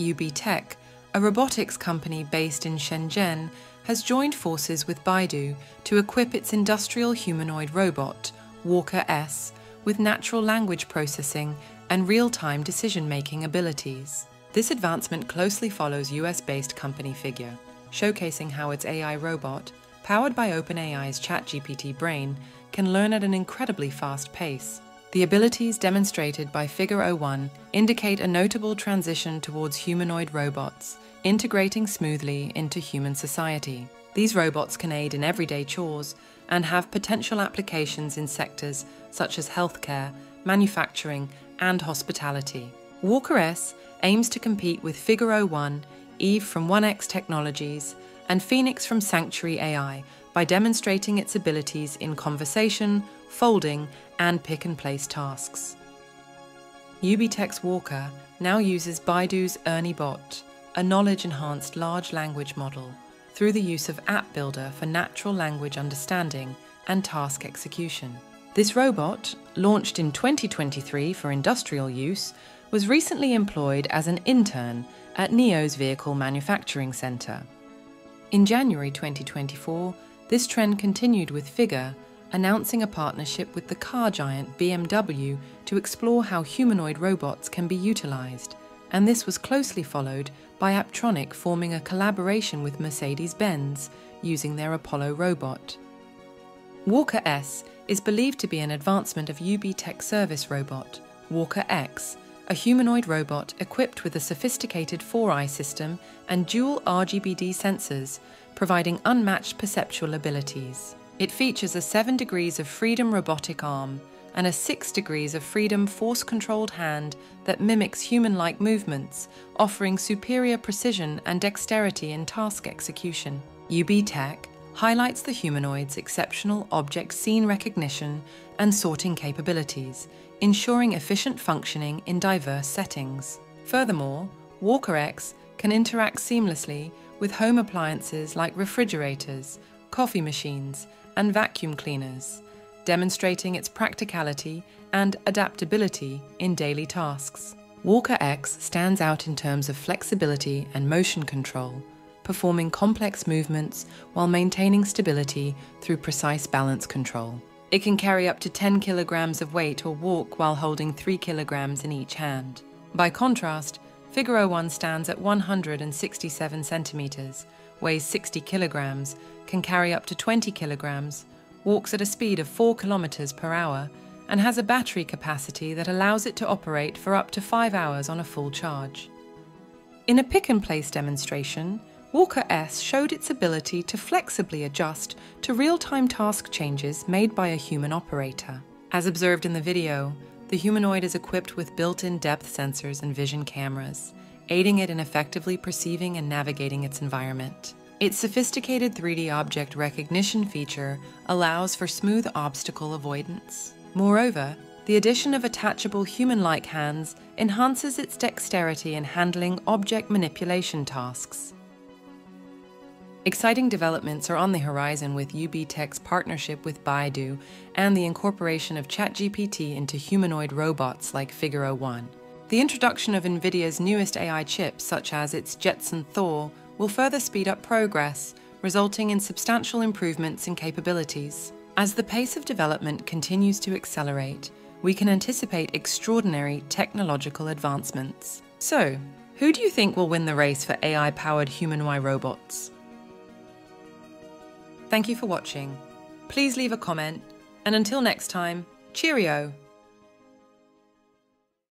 UB Tech, a robotics company based in Shenzhen, has joined forces with Baidu to equip its industrial humanoid robot, Walker S, with natural language processing and real time decision making abilities. This advancement closely follows US based company Figure, showcasing how its AI robot, powered by OpenAI's ChatGPT Brain, can learn at an incredibly fast pace. The abilities demonstrated by Figure 01 indicate a notable transition towards humanoid robots, integrating smoothly into human society. These robots can aid in everyday chores and have potential applications in sectors such as healthcare, manufacturing, and hospitality. Walker S aims to compete with Figure 01, Eve from 1X Technologies, and Phoenix from Sanctuary AI by demonstrating its abilities in conversation, folding, and pick and place tasks. UBTech's Walker now uses Baidu's Ernie Bot, a knowledge enhanced large language model, through the use of App Builder for natural language understanding and task execution. This robot, launched in 2023 for industrial use, was recently employed as an intern at NIO's Vehicle Manufacturing Centre. In January 2024, this trend continued with Figure announcing a partnership with the car giant BMW to explore how humanoid robots can be utilized, and this was closely followed by Apptronik forming a collaboration with Mercedes Benz using their Apollo robot. Walker S is believed to be an advancement of UB Tech service robot, Walker X, a humanoid robot equipped with a sophisticated 4-eye system and dual RGBD sensors, providing unmatched perceptual abilities. It features a 7 degrees of freedom robotic arm and a 6 degrees of freedom force controlled hand that mimics human like movements, offering superior precision and dexterity in task execution. UB Tech highlights the humanoid's exceptional object scene recognition and sorting capabilities, ensuring efficient functioning in diverse settings. Furthermore, Walker X can interact seamlessly with home appliances like refrigerators, coffee machines, and vacuum cleaners, demonstrating its practicality and adaptability in daily tasks. Walker X stands out in terms of flexibility and motion control, performing complex movements while maintaining stability through precise balance control. It can carry up to 10 kilograms of weight or walk while holding 3 kilograms in each hand. By contrast, Figure 01 stands at 167 centimeters, weighs 60 kilograms, can carry up to 20 kilograms, walks at a speed of 4 kilometers per hour, and has a battery capacity that allows it to operate for up to 5 hours on a full charge. In a pick and place demonstration, Walker S showed its ability to flexibly adjust to real time task changes made by a human operator. As observed in the video, the humanoid is equipped with built in depth sensors and vision cameras, aiding it in effectively perceiving and navigating its environment. Its sophisticated 3D object recognition feature allows for smooth obstacle avoidance. Moreover, the addition of attachable human like hands enhances its dexterity in handling object manipulation tasks. Exciting developments are on the horizon with UB Tech's partnership with Baidu and the incorporation of ChatGPT into humanoid robots like Figure 01. The introduction of NVIDIA's newest AI chips, such as its Jetson Thor, will further speed up progress, resulting in substantial improvements in capabilities. As the pace of development continues to accelerate, we can anticipate extraordinary technological advancements. So, who do you think will win the race for AI powered humanoid robots? Thank you for watching. Please leave a comment, and until next time, cheerio!